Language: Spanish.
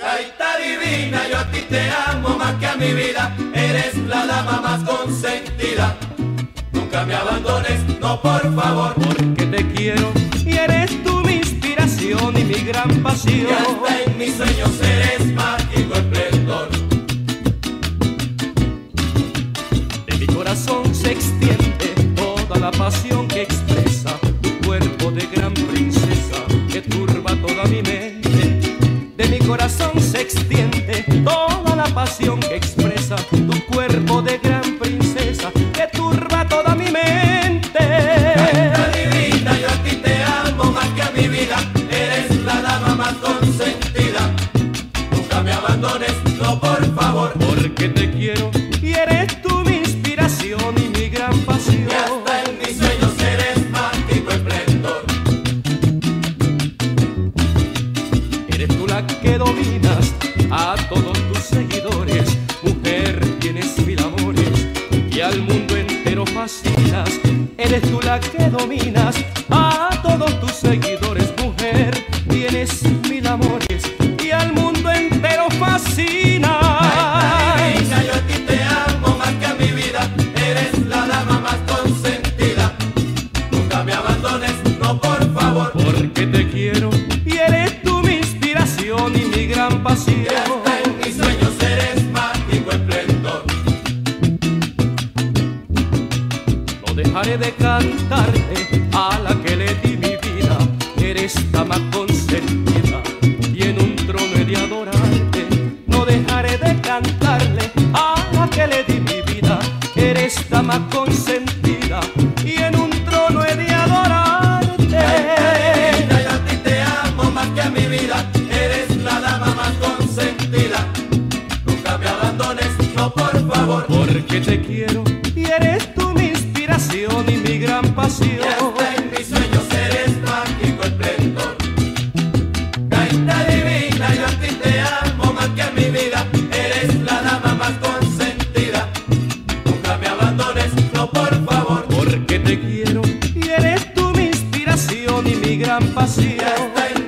Gaita divina, yo a ti te amo más que a mi vida, eres la dama más consentida. Nunca me abandones, no por favor, porque te quiero y eres tú mi inspiración y mi gran pasión. Y hasta en mis sueños pasión que expresa tu cuerpo de gran princesa que turba toda mi mente. Gaita divina, yo a ti te amo más que a mi vida, eres la dama más consentida. Nunca me abandones, no por favor, porque te quiero y eres tú mi inspiración y mi gran pasión. y hasta en mis sueños eres mágico esplendor. Eres tú la que dominas a todos tus seguidores. Al mundo entero fascinas. Eres tú la que dominas a todos tus seguidores. Mujer, tienes mil amores y al mundo entero fascinas. Divina, yo a ti te amo más que a mi vida, eres la dama más consentida. Nunca me abandones, no por favor, Porque te quiero y eres tú mi inspiración y mi gran pasión. y hasta en mis sueños dejaré de cantarte a la que le di mi vida. Eres dama consentida y en un trono he de adorarte. No dejaré de cantarle a la que le di mi vida. Eres dama consentida y en un trono he de adorarte. Divina, yo a ti te amo más que a mi vida, eres la dama más consentida. Nunca me abandones, no por favor, Porque te quiero por favor. Porque te quiero y eres tú mi inspiración y mi gran pasión.